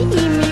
you Mimi.